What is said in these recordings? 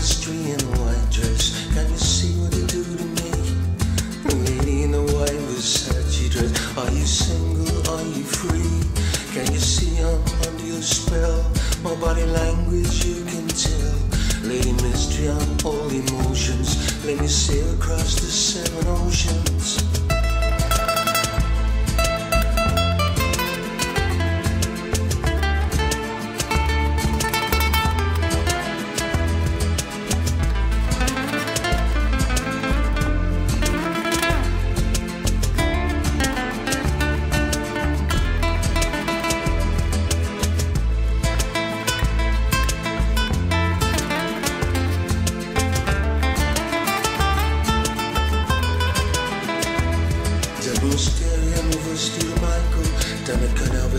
tree in a white dress. Can you see what you do to me? A lady in a white Versace dress. Are you single? Are you free? Can you see I'm under your spell? My body language you can tell. Lady mystery, I'm all emotions. Let me sail across the seven oceans.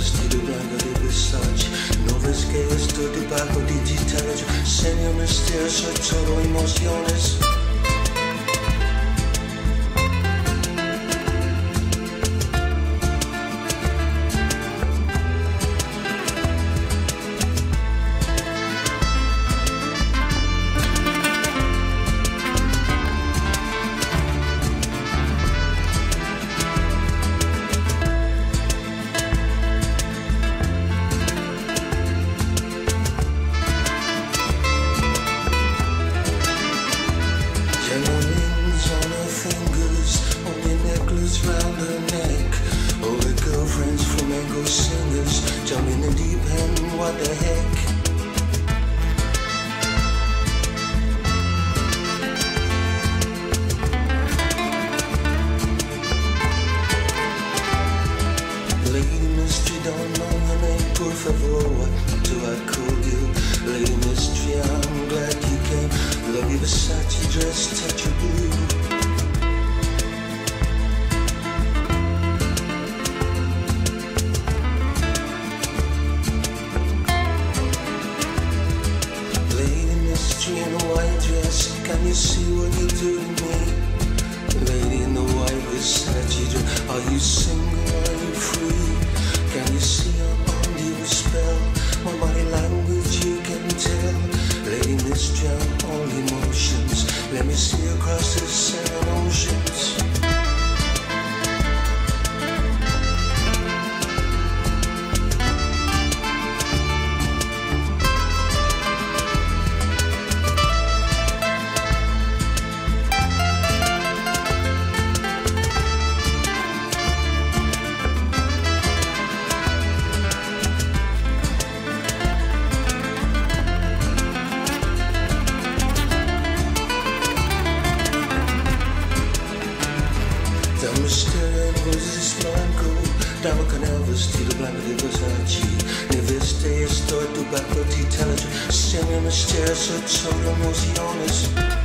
Canal vestito blanco di Versace Nuove sto di barco digitale Segno mistero solo emociones round her neck. All the girlfriends, flamenco singers, jump in the deep end, what the heck? Mystery, I'm all emotions. Let me see across the seven oceans. vestido branco de versace Mi veste e estoy tu barco ti teletro Se mi mestiere se solo emociones